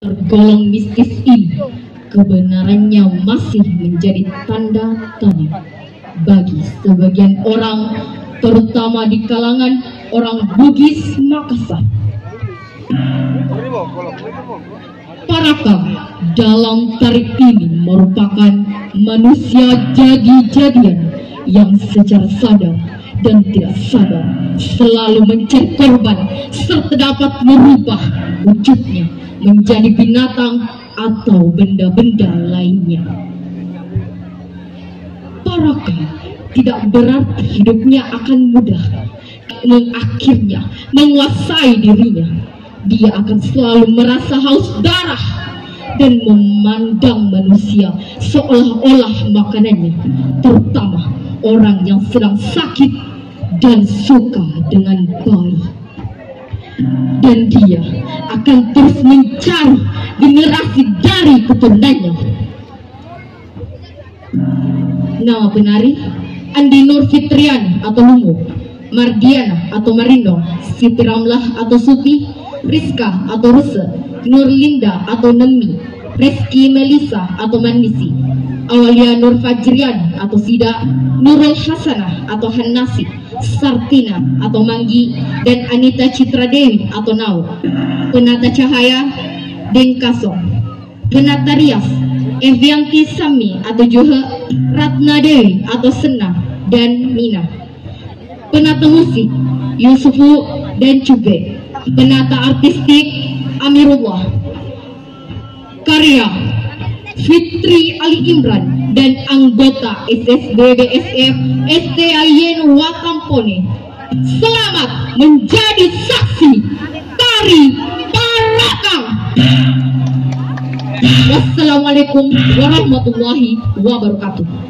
tergolong mistis ini kebenarannya masih menjadi tanda tanya bagi sebagian orang terutama di kalangan orang Bugis Makassar. Paraka dalam tarik ini merupakan manusia jadi-jadian yang secara sadar dan tidak sadar selalu mencari korban serta dapat merubah wujudnya menjadi binatang atau benda-benda lainnya. Paraka tidak berarti hidupnya akan mudah mengakhirnya menguasai dirinya. Dia akan selalu merasa haus darah dan memandang manusia seolah-olah makanannya, terutama orang yang sedang sakit dan suka dengan bayi. Dan dia akan terus mencari generasi dari keturunannya. Nama penari Andi Nur Fitrian atau Lumu, Mardiana atau Marindo, Siti Ramlah atau Suti, Rizka atau Rusa, Nurlinda atau Nemi, Reski Melisa atau Manisi, Awalia Nur Fajrian atau Sida, Nurul Hasanah atau Hanasi, Sartina atau Manggi, dan Anita Citra Dewi atau Nau, Penata Cahaya, Dengkasong, Penata Rias, Evianti Sami atau Juha, Ratna Dewi atau Sena, dan Mina. Penata musik, Yusufu dan Cube. Penata artistik, Amirullah. Karya, Fitri Ali Imran dan anggota SSBBSF STIN Wakampone. Selamat menjadi saksi tari Parakang. Wassalamualaikum warahmatullahi wabarakatuh.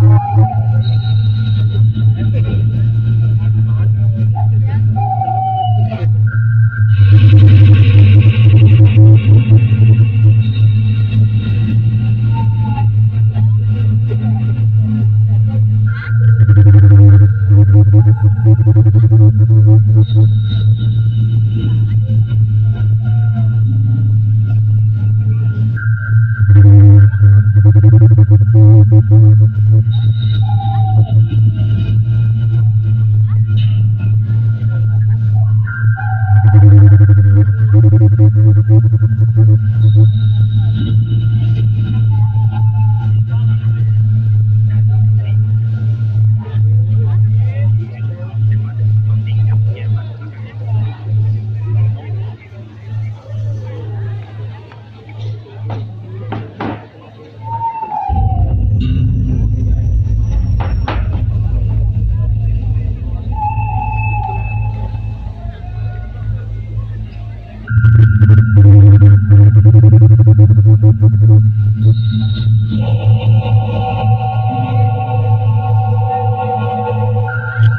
何? Thank you.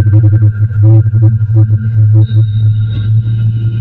Thank you.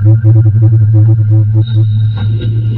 Thank you.